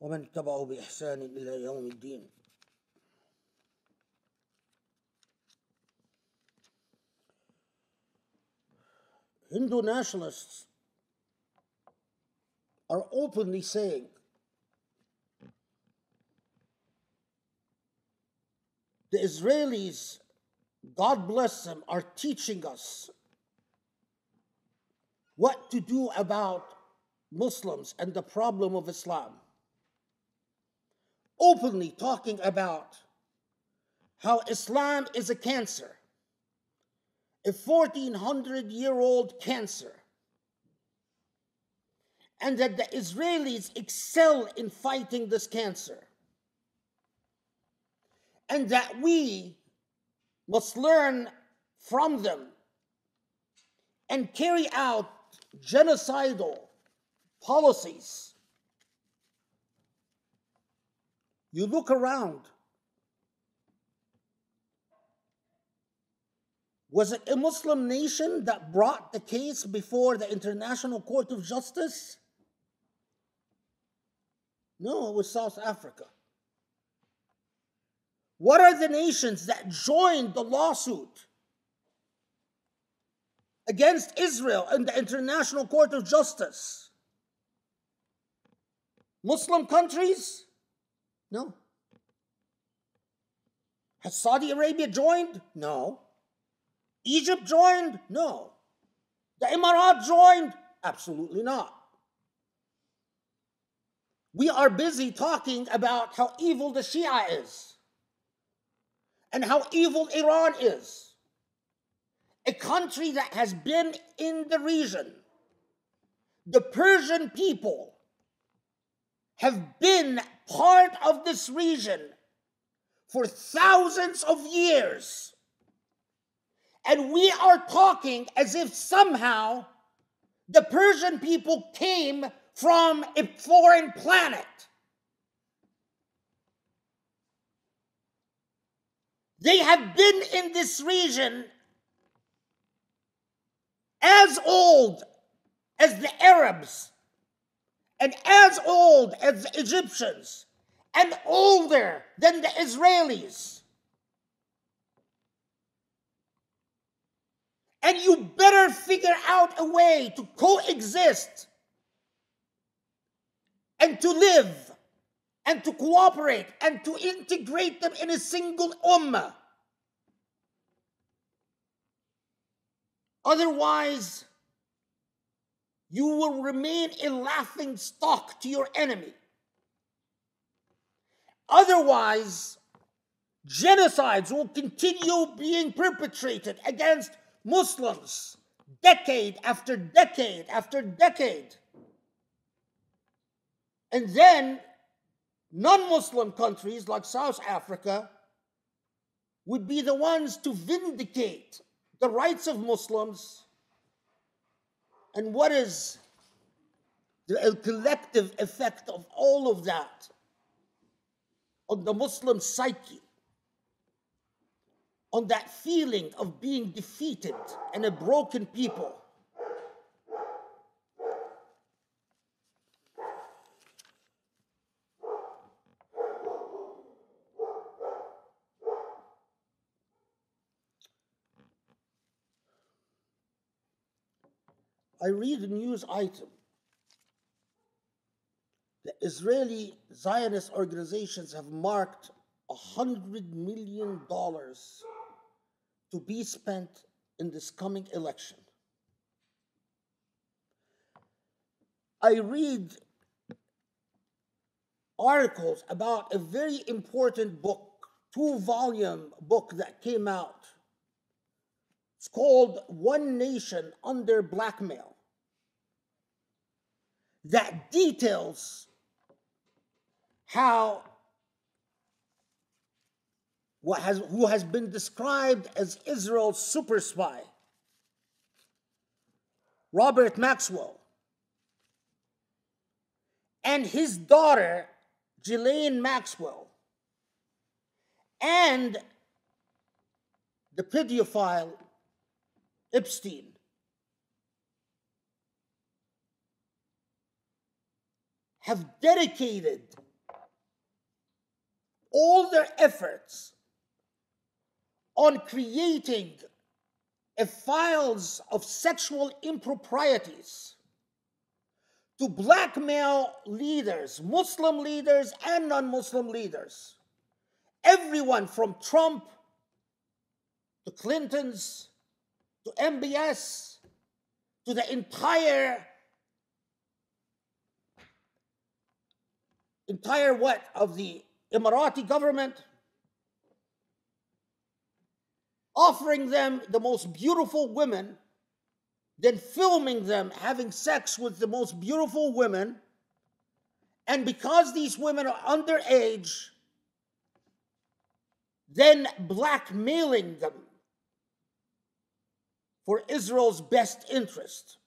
ومن اتبعه بإحسان إلى يوم الدين. Hindu nationalists are openly saying the Israelis, God bless them, are teaching us what to do about Muslims and the problem of Islam. Openly talking about how Islam is a cancer, a 1400 year old cancer, and that the Israelis excel in fighting this cancer, and that we must learn from them and carry out genocidal policies. You look around. Was it a Muslim nation that brought the case before the International Court of Justice? No, it was South Africa. What are the nations that joined the lawsuit against Israel in the International Court of Justice? Muslim countries? No. Has Saudi Arabia joined? No. Egypt joined? No. The Emirates joined? Absolutely not. We are busy talking about how evil the Shia is and how evil Iran is. A country that has been in the region. The Persian people have been part of this region for thousands of years. And we are talking as if somehow the Persian people came from a foreign planet. They have been in this region as old as the Arabs and as old as the Egyptians and older than the Israelis. And you better figure out a way to coexist and to live and to cooperate and to integrate them in a single ummah. Otherwise, you will remain a laughing stock to your enemy. Otherwise, genocides will continue being perpetrated against Muslims decade after decade after decade. And then non Muslim countries like South Africa would be the ones to vindicate the rights of Muslims and what is the collective effect of all of that on the Muslim psyche, on that feeling of being defeated and a broken people. I read a news item. The Israeli Zionist organizations have marked $100 million to be spent in this coming election. I read articles about a very important book, two volume book that came out. It's called One Nation Under Blackmail that details how what has, who has been described as Israel's super spy, Robert Maxwell, and his daughter, Ghislaine Maxwell, and the pedophile Epstein. Have dedicated all their efforts on creating files of sexual improprieties to blackmail leaders, Muslim leaders and non Muslim leaders. Everyone from Trump to Clinton's to MBS to the entire entire what of the Emirati government offering them the most beautiful women then filming them having sex with the most beautiful women and because these women are underage then blackmailing them for Israel's best interest.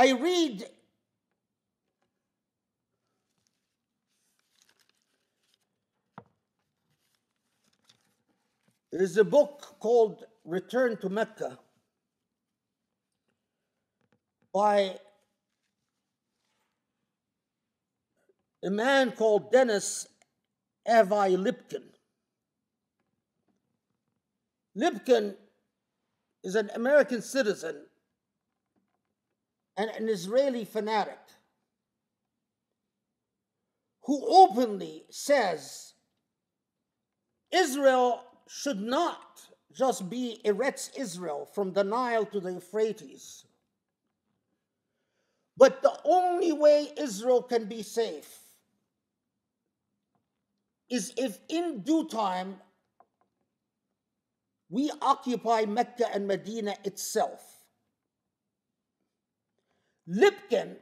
I read there is a book called Return to Mecca by a man called Dennis Avi Lipkin. Lipkin is an American citizen an Israeli fanatic who openly says Israel should not just be Eretz Israel from the Nile to the Euphrates. But the only way Israel can be safe is if in due time we occupy Mecca and Medina itself. Lipkin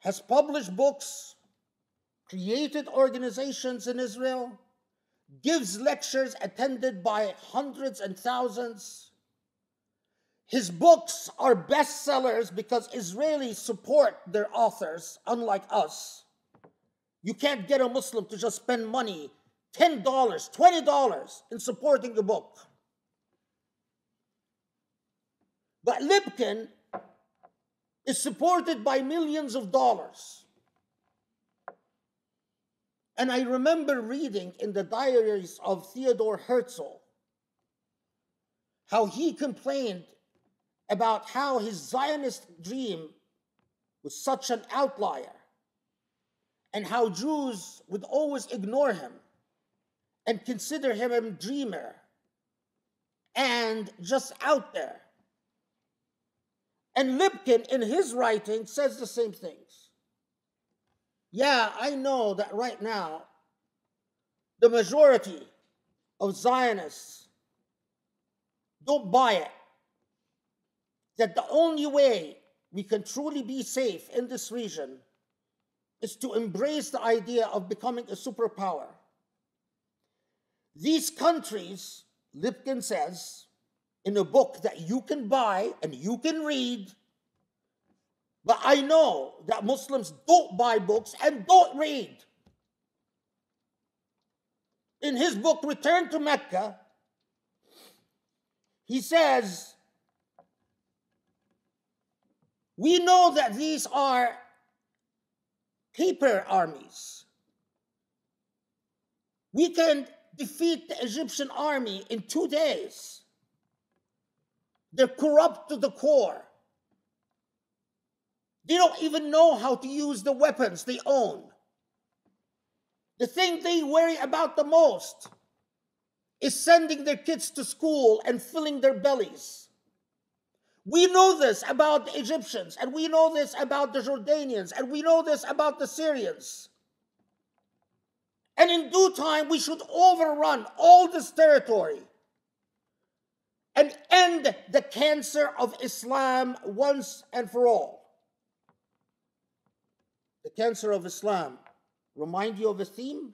has published books, created organizations in Israel, gives lectures attended by hundreds and thousands. His books are bestsellers because Israelis support their authors, unlike us. You can't get a Muslim to just spend money $10, $20 in supporting a book. But Lipkin is supported by millions of dollars. And I remember reading in the diaries of Theodore Herzl how he complained about how his Zionist dream was such an outlier and how Jews would always ignore him and consider him a dreamer and just out there. And Lipkin, in his writing, says the same things. Yeah, I know that right now, the majority of Zionists don't buy it. That the only way we can truly be safe in this region is to embrace the idea of becoming a superpower. These countries, Lipkin says, in a book that you can buy and you can read, but I know that Muslims don't buy books and don't read. In his book, Return to Mecca, he says, We know that these are paper armies. We can defeat the Egyptian army in two days. They're corrupt to the core. They don't even know how to use the weapons they own. The thing they worry about the most is sending their kids to school and filling their bellies. We know this about the Egyptians, and we know this about the Jordanians, and we know this about the Syrians. And in due time, we should overrun all this territory and end the cancer of Islam once and for all. The cancer of Islam remind you of a theme?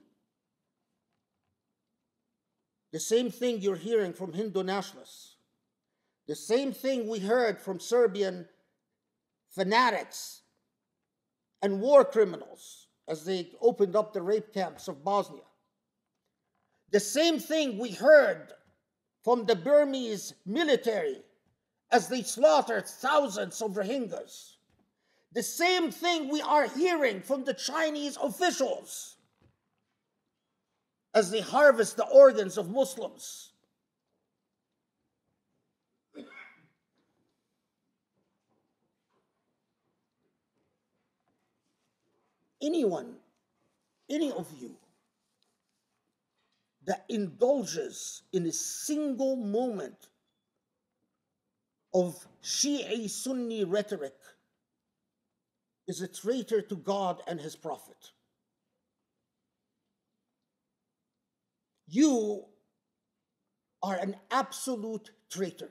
The same thing you're hearing from Hindu nationalists. The same thing we heard from Serbian fanatics and war criminals as they opened up the rape camps of Bosnia. The same thing we heard from the Burmese military as they slaughtered thousands of Rohingyas. The same thing we are hearing from the Chinese officials as they harvest the organs of Muslims. Anyone, any of you that indulges in a single moment of Shi'i Sunni rhetoric is a traitor to God and His Prophet. You are an absolute traitor.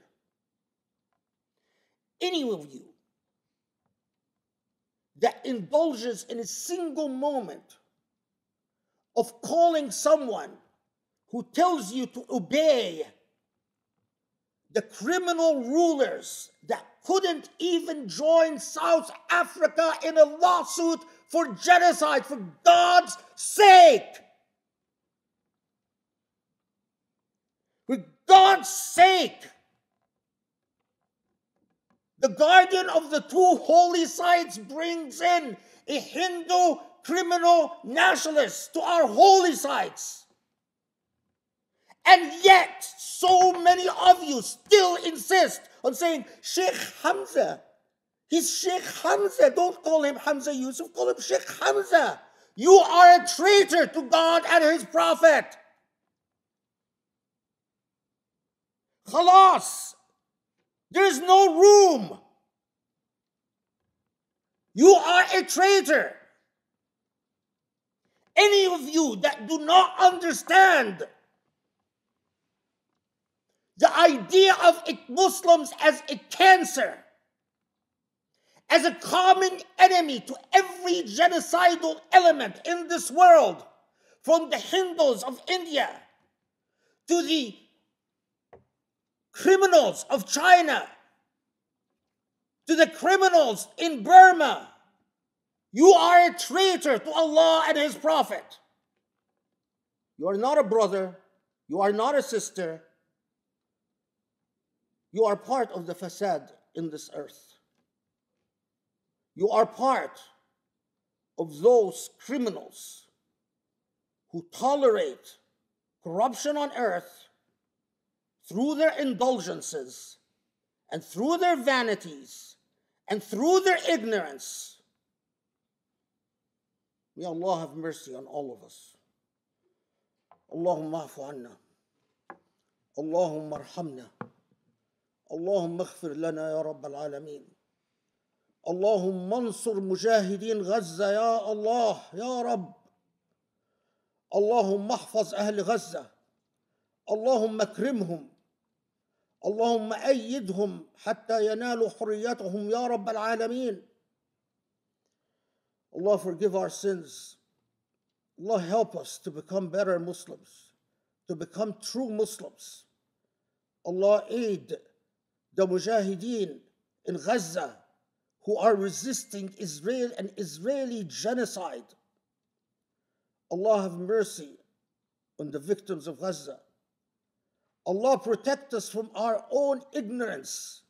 Any of you that indulges in a single moment of calling someone who tells you to obey the criminal rulers that couldn't even join South Africa in a lawsuit for genocide, for God's sake. For God's sake. The guardian of the two holy sites brings in a Hindu criminal nationalist to our holy sites. And yet, so many of you still insist on saying Sheikh Hamza. He's Sheikh Hamza. Don't call him Hamza Yusuf, call him Sheikh Hamza. You are a traitor to God and His Prophet. Khalas. There's no room. You are a traitor. Any of you that do not understand the idea of Muslims as a cancer, as a common enemy to every genocidal element in this world, from the Hindus of India to the criminals of China to the criminals in Burma. You are a traitor to Allah and His Prophet. You are not a brother. You are not a sister. You are part of the fasad in this earth. You are part of those criminals who tolerate corruption on earth through their indulgences and through their vanities and through their ignorance. May Allah have mercy on all of us. Allahumma afu anna. Allahumma arhamna. اللهم اغفر لنا يا رب العالمين. اللهم انصر مجاهدين غزة يا الله يا رب. اللهم احفظ أهل غزة. اللهم اكرمهم. اللهم أيدهم حتى ينالوا حريتهم يا رب العالمين. Allah forgive our sins. Allah help us to become better Muslims, to become true Muslims. Allah aid the mujahideen in Gaza who are resisting Israel and Israeli genocide. Allah have mercy on the victims of Gaza. Allah protect us from our own ignorance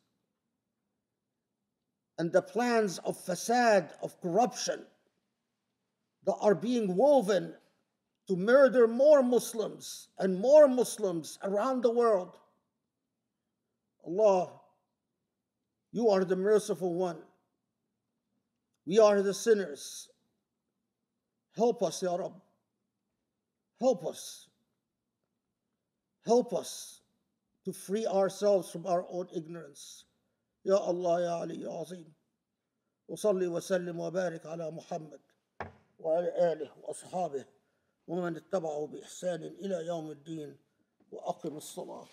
and the plans of fasad, of corruption that are being woven to murder more Muslims and more Muslims around the world. Allah, you are the merciful one. We are the sinners. Help us, Ya Rab. Help us. Help us to free ourselves from our own ignorance. Ya Allah, Ya Ali, Ya Azim. وصلي وسلم وبارك على محمد وعلى آله وأصحابه ومن اتبعه بإحسان إلى يوم الدين وأقم الصلاة